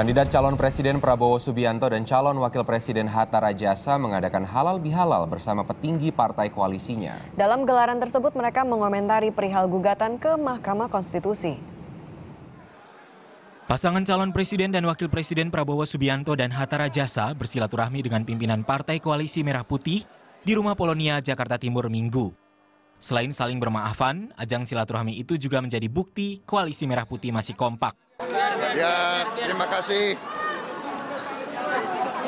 Kandidat calon Presiden Prabowo Subianto dan calon Wakil Presiden Hatta Rajasa mengadakan halal bihalal bersama petinggi partai koalisinya. Dalam gelaran tersebut mereka mengomentari perihal gugatan ke Mahkamah Konstitusi. Pasangan calon presiden dan wakil presiden Prabowo Subianto dan Hatta Rajasa bersilaturahmi dengan pimpinan Partai Koalisi Merah Putih di Rumah Polonia, Jakarta Timur, Minggu. Selain saling bermaafan, ajang silaturahmi itu juga menjadi bukti Koalisi Merah Putih masih kompak. Ya, terima kasih.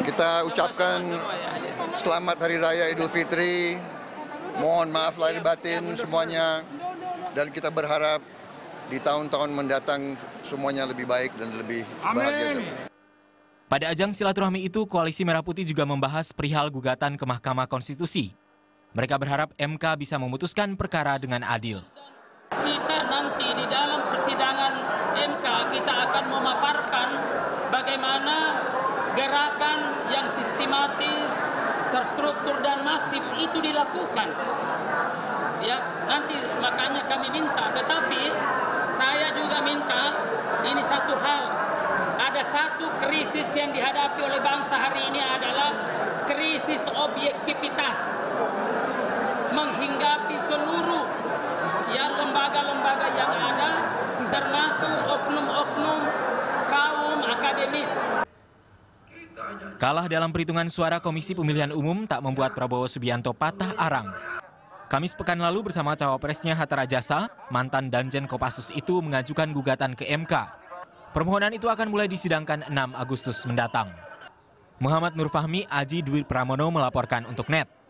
Kita ucapkan selamat Hari Raya Idul Fitri. Mohon maaf lahir batin semuanya. Dan kita berharap di tahun-tahun mendatang semuanya lebih baik dan lebih bahagia. Pada ajang silaturahmi itu, Koalisi Merah Putih juga membahas perihal gugatan ke Mahkamah Konstitusi. Mereka berharap MK bisa memutuskan perkara dengan adil. Kita nanti di dalam kita akan memaparkan bagaimana gerakan yang sistematis, terstruktur dan masif itu dilakukan. Ya, nanti makanya kami minta, tetapi saya juga minta ini satu hal. Ada satu krisis yang dihadapi oleh bangsa hari ini adalah krisis objektivitas. Menghinggapi seluruh ya lembaga-lembaga yang ada termasuk oknum-oknum kaum akademis. Kalah dalam perhitungan suara Komisi Pemilihan Umum tak membuat Prabowo Subianto patah arang. Kamis pekan lalu bersama cawapresnya Hatta Rajasa, mantan Danjen Kopassus itu mengajukan gugatan ke MK. Permohonan itu akan mulai disidangkan 6 Agustus mendatang. Muhammad Nur Fahmi, Aji Dwi Pramono melaporkan untuk NET.